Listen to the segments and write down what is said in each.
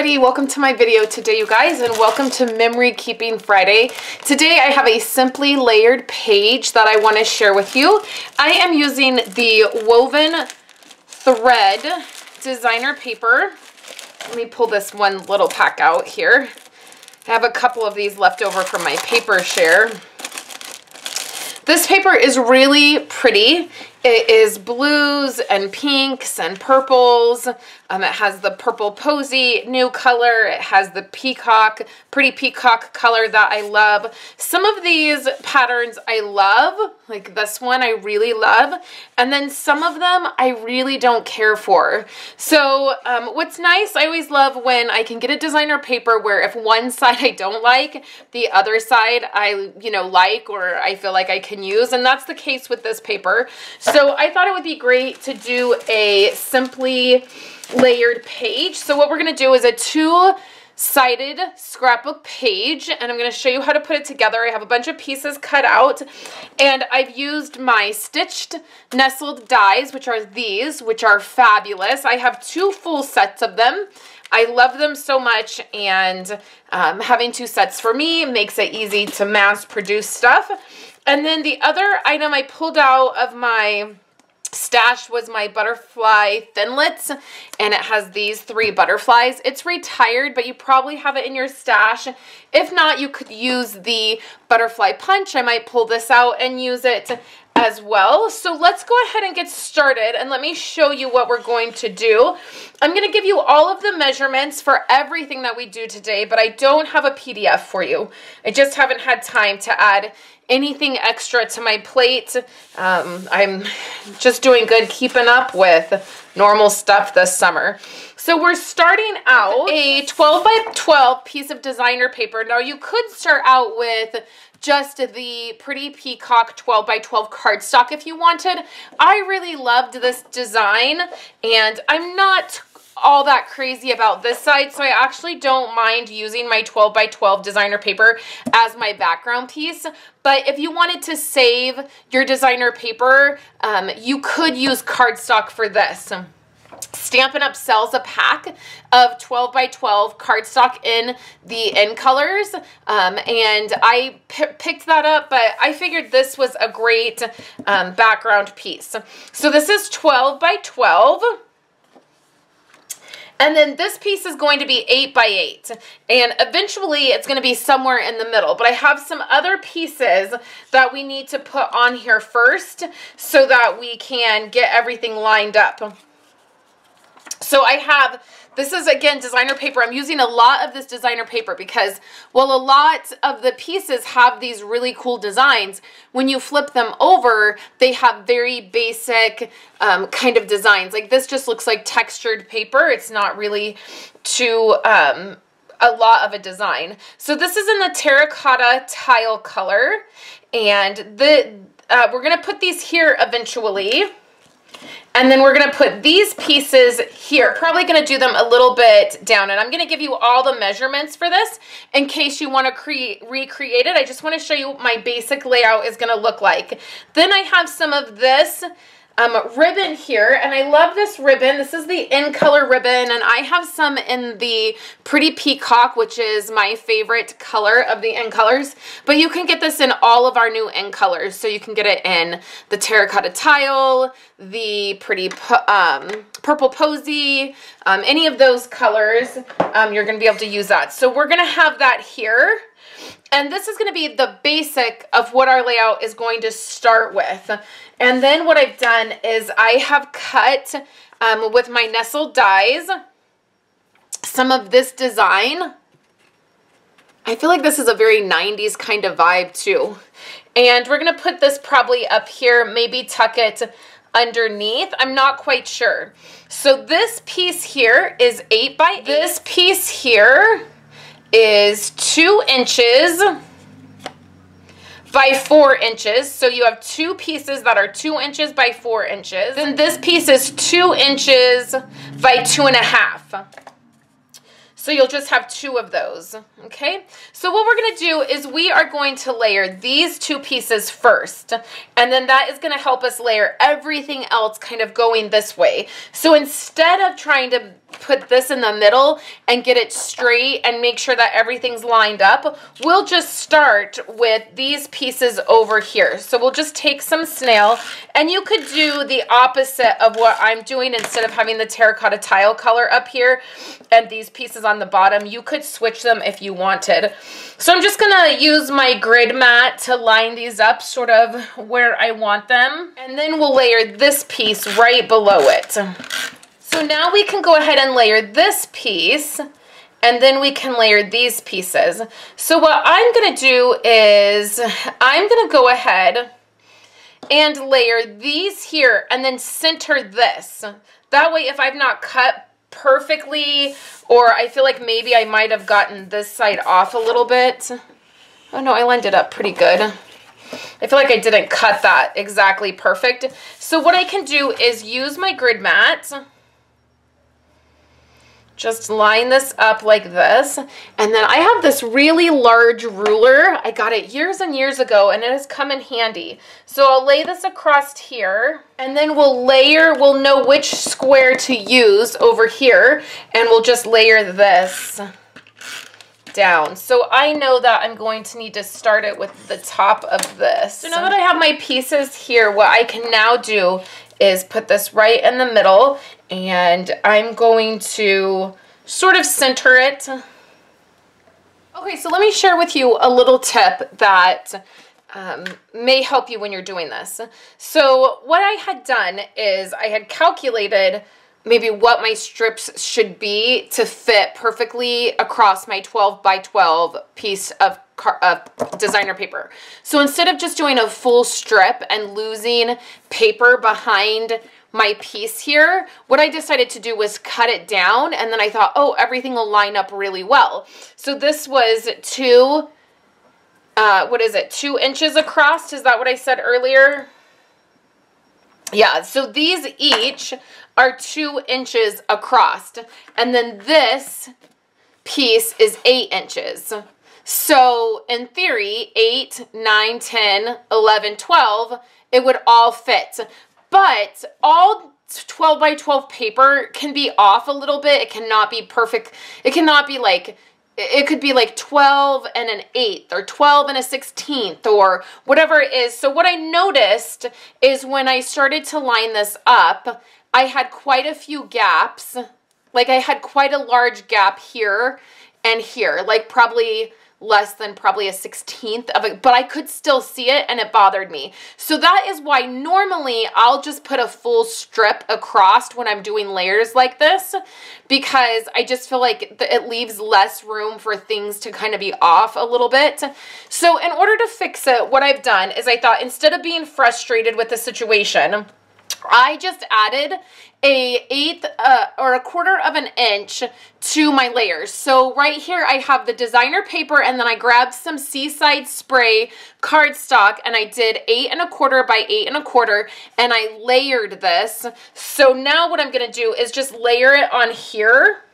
Everybody, welcome to my video today you guys and welcome to Memory Keeping Friday. Today I have a simply layered page that I want to share with you. I am using the woven thread designer paper. Let me pull this one little pack out here. I have a couple of these left over from my paper share. This paper is really pretty. It is blues and pinks and purples. Um, it has the purple posy new color. It has the peacock, pretty peacock color that I love. Some of these patterns I love, like this one I really love. And then some of them I really don't care for. So um, what's nice, I always love when I can get a designer paper where if one side I don't like, the other side I, you know, like or I feel like I can use. And that's the case with this paper. So I thought it would be great to do a simply layered page. So what we're going to do is a two sided scrapbook page and I'm going to show you how to put it together. I have a bunch of pieces cut out and I've used my stitched nested dies which are these which are fabulous. I have two full sets of them. I love them so much and um, having two sets for me makes it easy to mass produce stuff. And then the other item I pulled out of my stash was my butterfly Thinlits and it has these three butterflies. It's retired, but you probably have it in your stash. If not, you could use the butterfly punch. I might pull this out and use it as well. So let's go ahead and get started and let me show you what we're going to do. I'm going to give you all of the measurements for everything that we do today, but I don't have a PDF for you. I just haven't had time to add anything extra to my plate. Um, I'm just doing good keeping up with normal stuff this summer. So we're starting out a 12 by 12 piece of designer paper. Now you could start out with just the pretty peacock 12 by 12 cardstock if you wanted. I really loved this design and I'm not all that crazy about this side, so I actually don't mind using my 12 by 12 designer paper as my background piece. But if you wanted to save your designer paper, um, you could use cardstock for this. Stampin' Up! sells a pack of 12 by 12 cardstock in the in colors, um, and I picked that up, but I figured this was a great um, background piece. So this is 12 by 12. And then this piece is going to be 8 by 8 and eventually it's going to be somewhere in the middle. But I have some other pieces that we need to put on here first so that we can get everything lined up. So I have this is, again, designer paper. I'm using a lot of this designer paper because, well, a lot of the pieces have these really cool designs. When you flip them over, they have very basic um, kind of designs. Like this just looks like textured paper. It's not really too... Um, a lot of a design. So this is in the terracotta tile color and the uh, we're going to put these here eventually. And then we're to put these pieces here. Probably to do them a little bit down. And I'm to give you all the measurements for this in case you create recreate it. I just want to show you what my basic layout is to look like. Then I have some of this um, ribbon here, and I love this ribbon. This is the in color ribbon, and I have some in the Pretty Peacock, which is my favorite color of the in colors, but you can get this in all of our new in colors. So you can get it in the terracotta tile, the pretty um, purple posy, um, any of those colors, um, you're going to be able to use that. So we're going to have that here. And this is going to be the basic of what our layout is going to start with. And then what I've done is I have cut um, with my nested dies some of this design. I feel like this is a very 90s kind of vibe too. And we're going to put this probably up here, maybe tuck it underneath. I'm not quite sure. So this piece here is 8 by 8. This piece here is 2 inches by four inches. So you have two pieces that are two inches by four inches. Then this piece is two inches by two and a half. So you'll just have two of those, okay? So what we're gonna do is we are going to layer these two pieces first, and then that is gonna help us layer everything else kind of going this way. So instead of trying to put this in the middle and get it straight and make sure that everything's lined up, we'll just start with these pieces over here. So we'll just take some snail and you could do the opposite of what I'm doing instead of having the terracotta tile color up here and these pieces on the bottom. You could switch them if you wanted. So I'm just gonna use my grid mat to line these up sort of where I want them. And then we'll layer this piece right below it. So now we can go ahead and layer this piece and then we can layer these pieces. So what I'm gonna do is I'm gonna go ahead and layer these here and then center this. That way if I've not cut perfectly or I feel like maybe I might have gotten this side off a little bit. Oh no, I lined it up pretty good. I feel like I didn't cut that exactly perfect. So what I can do is use my grid mat just line this up like this. And then I have this really large ruler. I got it years and years ago and it has come in handy. So I'll lay this across here and then we'll layer, we'll know which square to use over here and we'll just layer this down. So I know that I'm going to need to start it with the top of this. So now that I have my pieces here, what I can now do is put this right in the middle and I'm going to sort of center it. Okay, so let me share with you a little tip that um, may help you when you're doing this. So what I had done is I had calculated maybe what my strips should be to fit perfectly across my 12 by 12 piece of, of designer paper. So instead of just doing a full strip and losing paper behind my piece here, what I decided to do was cut it down and then I thought, oh, everything will line up really well. So this was two, uh, what is it, two inches across? Is that what I said earlier? Yeah, so these each are two inches across. And then this piece is eight inches. So in theory, 8, 9, 10, 11, 12, it would all fit. But all 12 by 12 paper can be off a little bit. It cannot be perfect. It cannot be like, it could be like 12 and an eighth or 12 and a 16th or whatever it is. So what I noticed is when I started to line this up, I had quite a few gaps. Like I had quite a large gap here and here, like probably less than probably a 16th of it, but I could still see it and it bothered me. So that is why normally I'll just put a full strip across when I'm doing layers like this because I just feel like it leaves less room for things to kind of be off a little bit. So in order to fix it, what I've done is I thought instead of being frustrated with the situation, I just added a eighth uh, or a quarter of an inch to my layers. So right here I have the designer paper and then I grabbed some Seaside Spray cardstock and I did eight and a quarter by eight and a quarter and I layered this. So now what I'm gonna do is just layer it on here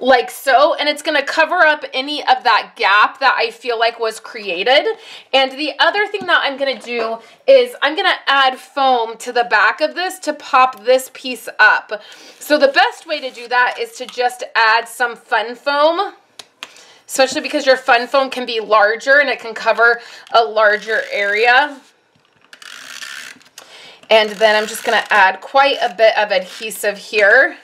like so, and it's gonna cover up any of that gap that I feel like was created. And the other thing that I'm gonna do is I'm gonna add foam to the back of this to pop this piece up. So the best way to do that is to just add some fun foam especially because your fun foam can be larger and it can cover a larger area. And then I'm just gonna add quite a bit of adhesive here.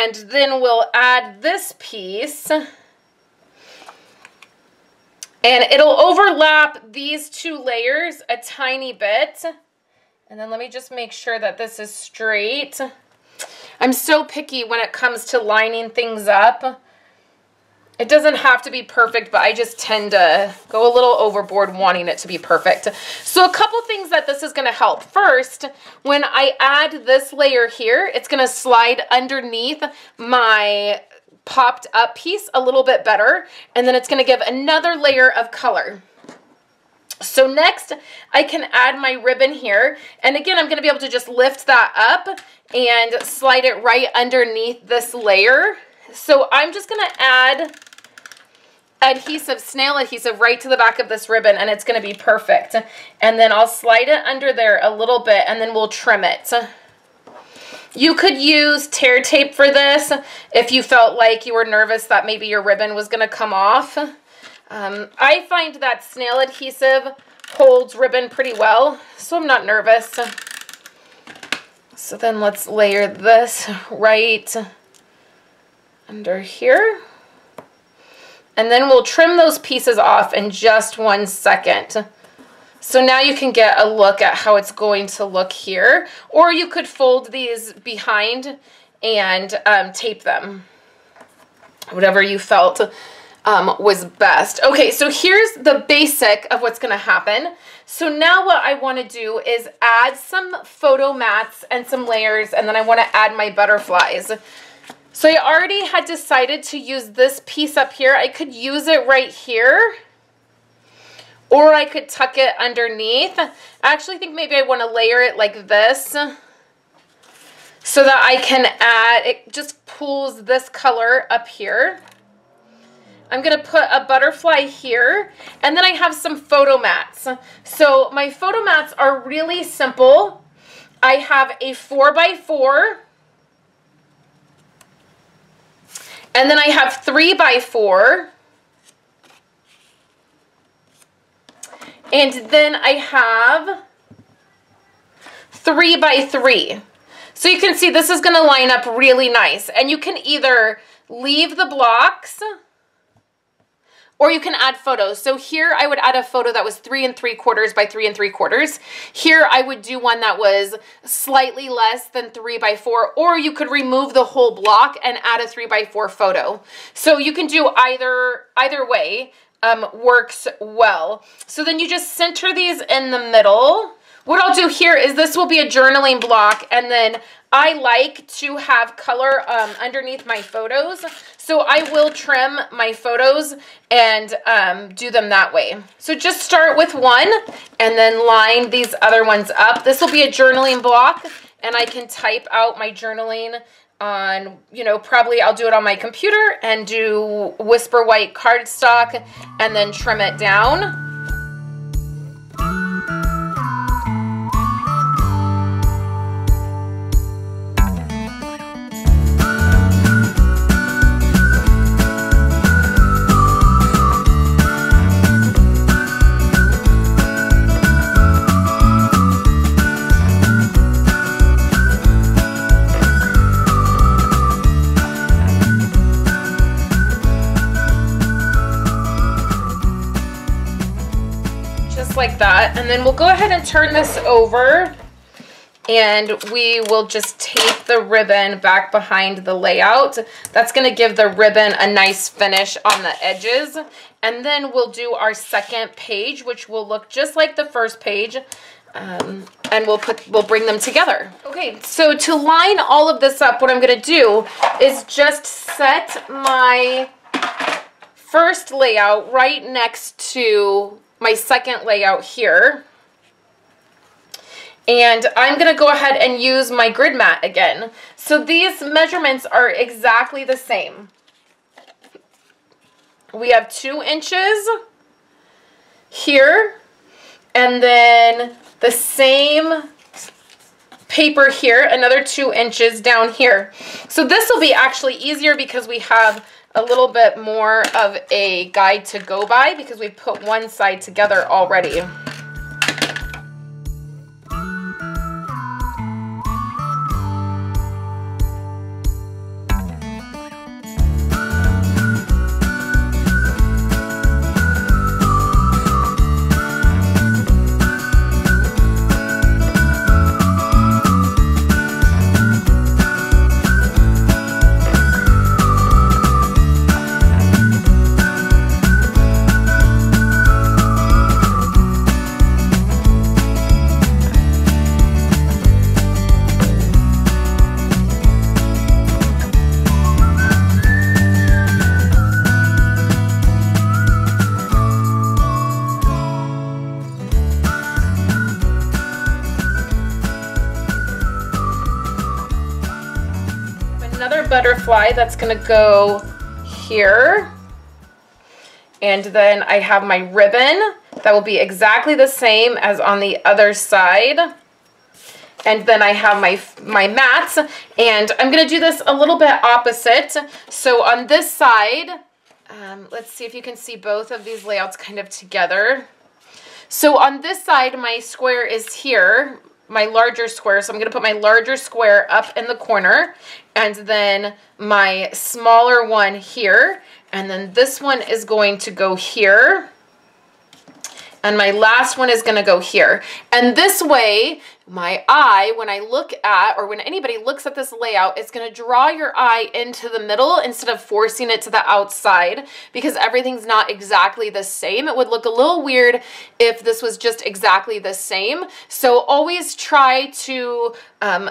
And then we'll add this piece. And it'll overlap these two layers a tiny bit. And then let me just make sure that this is straight. I'm so picky when it comes to lining things up. It doesn't have to be perfect, but I just tend to go a little overboard wanting it to be perfect. So a couple things that this is gonna help. First, when I add this layer here, it's gonna slide underneath my popped up piece a little bit better, and then it's gonna give another layer of color. So next, I can add my ribbon here. And again, I'm gonna be able to just lift that up and slide it right underneath this layer. So I'm just gonna add adhesive, snail adhesive right to the back of this ribbon and it's going to be perfect. And then I'll slide it under there a little bit and then we'll trim it. You could use tear tape for this if you felt like you were nervous that maybe your ribbon was going to come off. Um, I find that snail adhesive holds ribbon pretty well, so I'm not nervous. So then let's layer this right under here. And then we'll trim those pieces off in just one second. So now you can get a look at how it's going to look here. Or you could fold these behind and um, tape them. Whatever you felt um, was best. Okay, so here's the basic of what's going to happen. So now what I want to do is add some photo mats and some layers, and then I want to add my butterflies. So I already had decided to use this piece up here. I could use it right here, or I could tuck it underneath. I actually think maybe I want to layer it like this so that I can add, it just pulls this color up here. I'm going to put a butterfly here, and then I have some photo mats. So my photo mats are really simple. I have a 4 by 4 and then I have 3 by 4 and then I have 3 by 3 So you can see this is going to line up really nice, and you can either leave the blocks or you can add photos. So here I would add a photo that was three and three quarters by three and three quarters. Here I would do one that was slightly less than three by four, or you could remove the whole block and add a three by four photo. So you can do either, either way um, works well. So then you just center these in the middle. What I'll do here is this will be a journaling block and then I like to have color um, underneath my photos. So I will trim my photos and um, do them that way. So just start with one and then line these other ones up. This will be a journaling block and I can type out my journaling on, you know, probably I'll do it on my computer and do Whisper White cardstock and then trim it down. Like that. And then we'll go ahead and turn this over and we will just tape the ribbon back behind the layout. That's gonna give the ribbon a nice finish on the edges. And then we'll do our second page, which will look just like the first page. Um, and we'll put we'll bring them together. Okay, so to line all of this up, what I'm gonna do is just set my first layout right next to my second layout here. And I'm going to go ahead and use my grid mat again. So these measurements are exactly the same. We have two inches here and then the same paper here, another two inches down here. So this will be actually easier because we have a little bit more of a guide to go by because we put one side together already. Butterfly that's to go here. And then I have my ribbon that will be exactly the same as on the other side. and then I have my, my mats, and I'm gonna do this a little bit opposite. So on this side, um, let's see if you can see both of these layouts kind of together. So on this side, my square is here, my larger square. So I'm going to put my larger square up in the corner and then my smaller one here. And then this one is going to go here and my last one is gonna go here. And this way, my eye, when I look at, or when anybody looks at this layout, it's gonna draw your eye into the middle instead of forcing it to the outside because everything's not exactly the same. It would look a little weird if this was just exactly the same. So always try to um,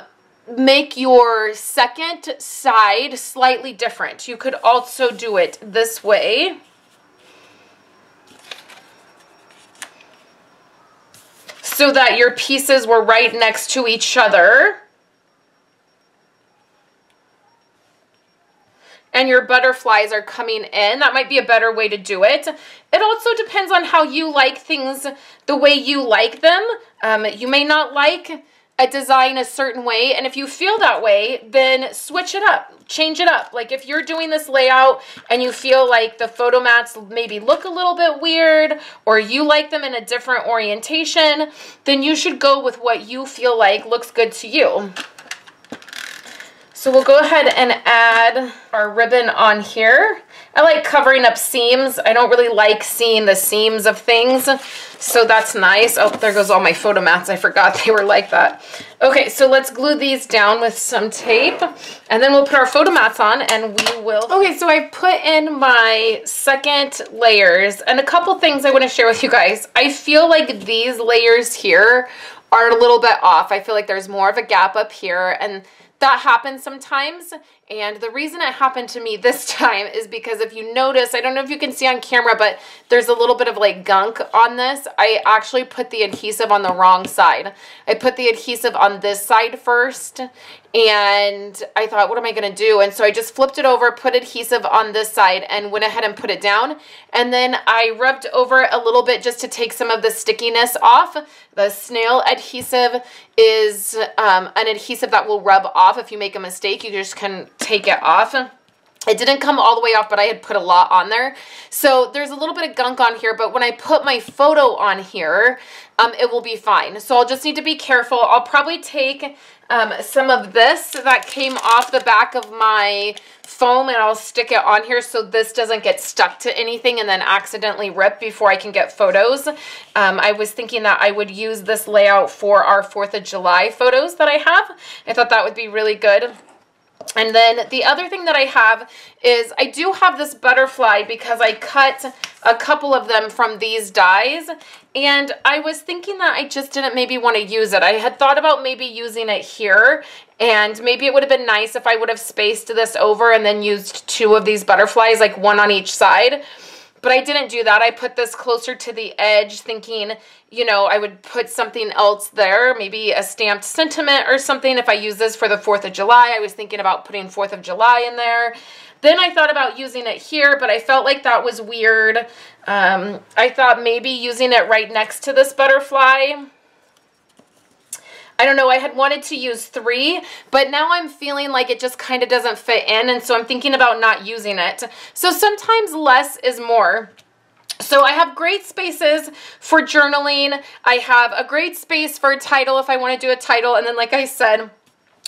make your second side slightly different. You could also do it this way. so that your pieces were right next to each other. and your butterflies are coming in. That might be a better way to do it. It also depends on how you like things the way you like them. Um, you may not like a design a certain way. And if you feel that way, then switch it up, change it up. Like if you're doing this layout and you feel like the photo mats maybe look a little bit weird or you like them in a different orientation, then you should go with what you feel like looks good to you. So we'll go ahead and add our ribbon on here. I like covering up seams. I don't really like seeing the seams of things, so that's nice. Oh, there goes all my photo mats. I forgot they were like that. Okay, so let's glue these down with some tape, and then we'll put our photo mats on, and we will... Okay, so I put in my second layers, and a couple things I want to share with you guys. I feel like these layers here are a little bit off. I feel like there's more of a gap up here, and that happens sometimes and the reason it happened to me this time is because if you notice, I don't know if you can see on camera, but there's a little bit of like gunk on this. I actually put the adhesive on the wrong side. I put the adhesive on this side first and I thought, what am I going to do? And so I just flipped it over, put adhesive on this side and went ahead and put it down. And then I rubbed over a little bit just to take some of the stickiness off. The snail adhesive is um, an adhesive that will rub off if you make a mistake. You just can take it off. It didn't come all the way off, but I had put a lot on there. So there's a little bit of gunk on here, but when I put my photo on here, um, it will be fine. So I'll just need to be careful. I'll probably take um, some of this that came off the back of my foam and I'll stick it on here so this doesn't get stuck to anything and then accidentally rip before I can get photos. Um, I was thinking that I would use this layout for our 4th of July photos that I have. I thought that would be really good. And then the other thing that I have is I do have this butterfly because I cut a couple of them from these dies. And I was thinking that I just didn't maybe want to use it. I had thought about maybe using it here. And maybe it would have been nice if I would have spaced this over and then used two of these butterflies, like one on each side. But I didn't do that. I put this closer to the edge thinking, you know, I would put something else there, maybe a stamped sentiment or something. If I use this for the 4th of July, I was thinking about putting 4th of July in there. Then I thought about using it here, but I felt like that was weird. Um, I thought maybe using it right next to this butterfly I don't know, I had wanted to use three, but now I'm feeling like it just kind of doesn't fit in, and so I'm thinking about not using it. So sometimes less is more. So I have great spaces for journaling. I have a great space for a title if I want to do a title, and then like I said,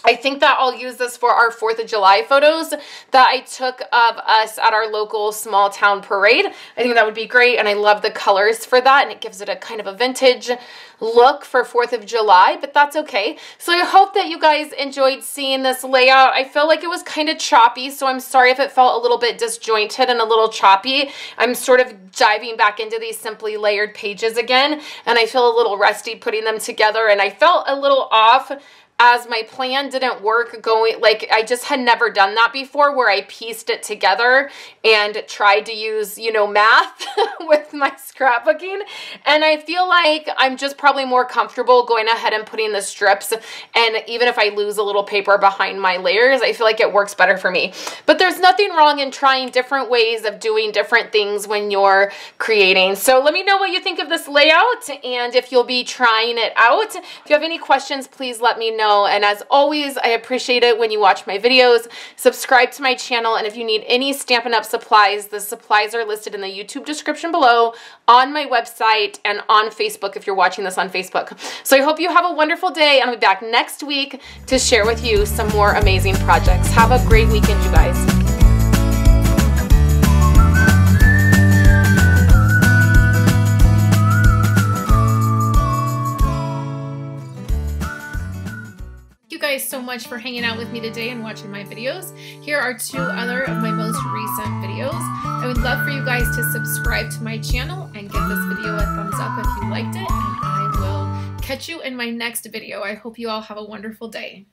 I think that I'll use this for our 4th of July photos that I took of us at our local small town parade. I think that would be great and I love the colors for that and it gives it a kind of a vintage look for 4th of July, but that's okay. So I hope that you guys enjoyed seeing this layout. I feel like it was kind of choppy, so I'm sorry if it felt a little bit disjointed and a little choppy. I'm sort of diving back into these simply layered pages again and I feel a little rusty putting them together and I felt a little off as my plan didn't work going, like I just had never done that before where I pieced it together and tried to use, you know, math with my scrapbooking. And I feel like I'm just probably more comfortable going ahead and putting the strips. And even if I lose a little paper behind my layers, I feel like it works better for me. But there's nothing wrong in trying different ways of doing different things when you're creating. So let me know what you think of this layout and if you'll be trying it out. If you have any questions, please let me know. And as always, I appreciate it when you watch my videos. Subscribe to my channel. And if you need any Stampin' Up! supplies, the supplies are listed in the YouTube description below, on my website, and on Facebook if you're watching this on Facebook. So I hope you have a wonderful day. I'll be back next week to share with you some more amazing projects. Have a great weekend, you guys. Guys so much for hanging out with me today and watching my videos. Here are two other of my most recent videos. I would love for you guys to subscribe to my channel and give this video a thumbs up if you liked it. And I will catch you in my next video. I hope you all have a wonderful day.